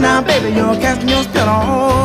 Now, baby, you're casting your spell on.